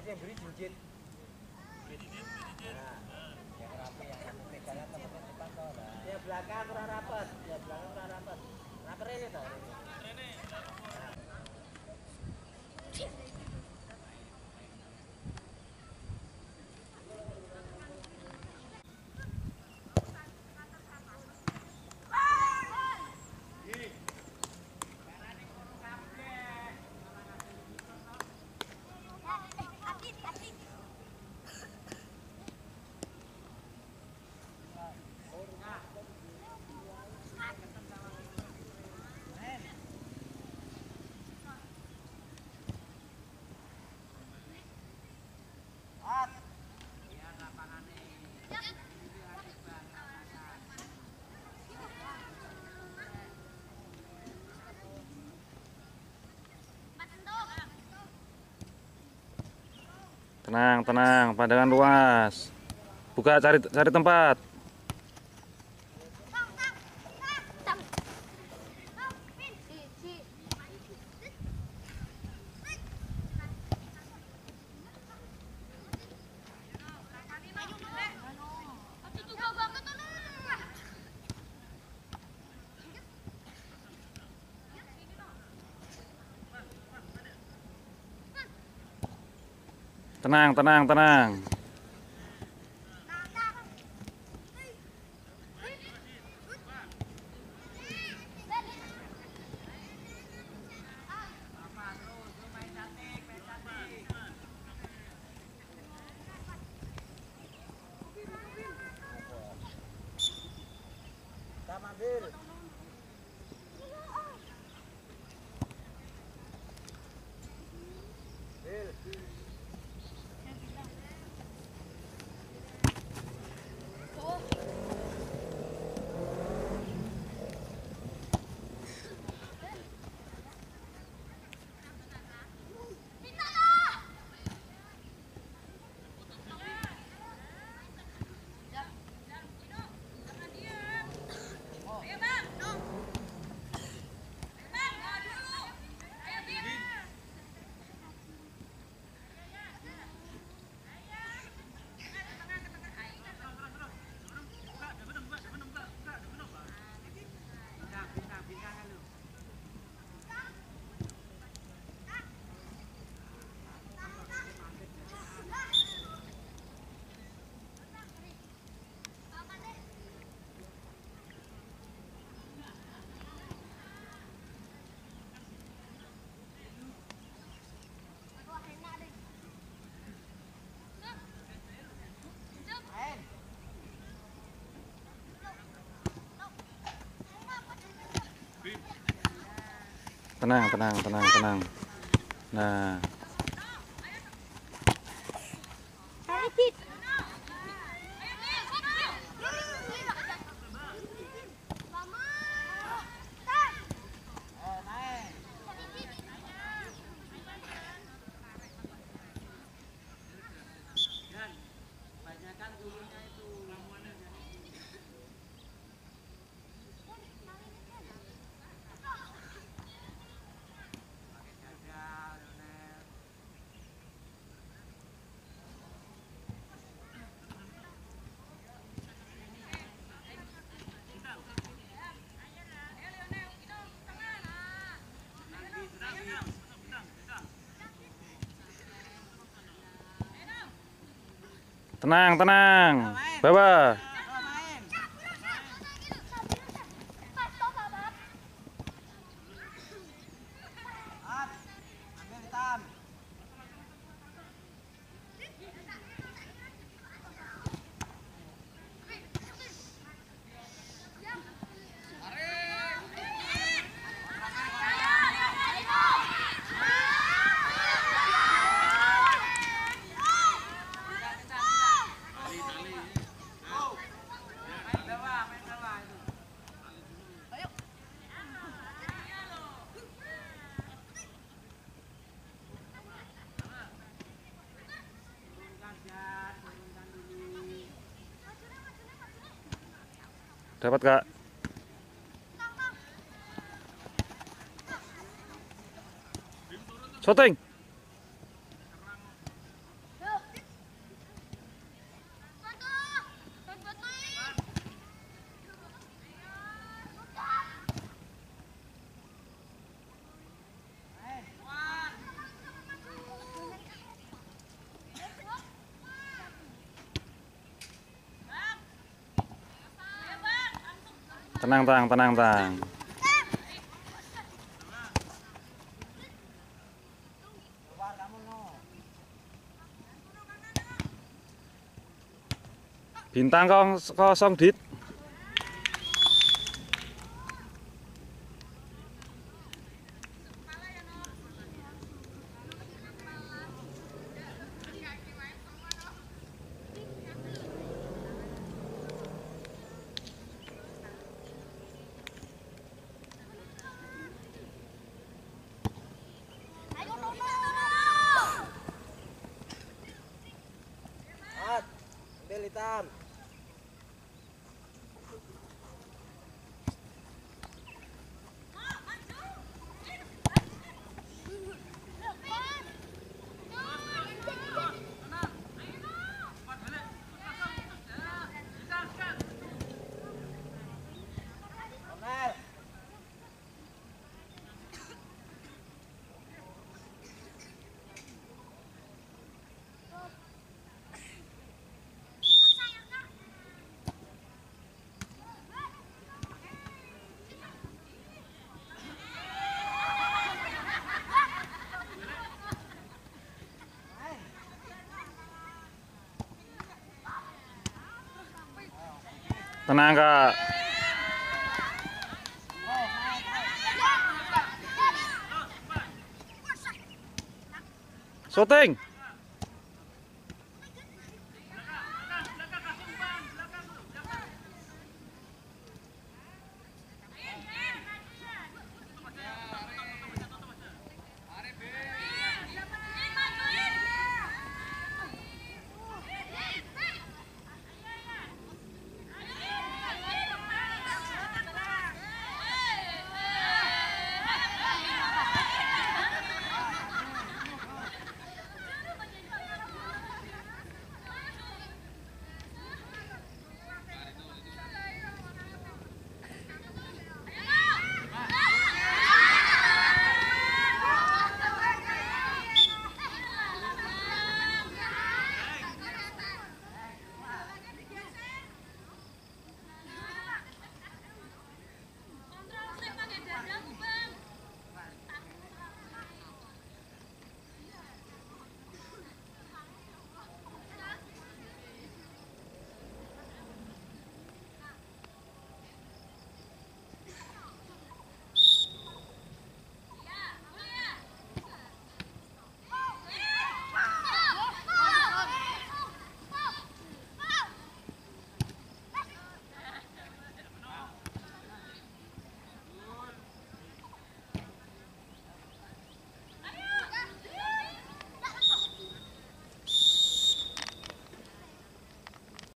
Jadi yang beri jinjit. Nah, yang rapi yang pegangan teman-teman dipantau lah. Ya belakang kurang rapat, ya belakang kurang rapat. Nah keren itu. Tenang, tenang, pandangan luas. Buka cari cari tempat. Tenang, tenang, tenang. Ambil. Tenang, tenang, tenang, tenang. Nah, tenang, tenang. Bawah. Dapat, Kak? Shooting. Tenang tang, tenang tang. Bintang kos- kosong dit. Tenang kak. Syuting.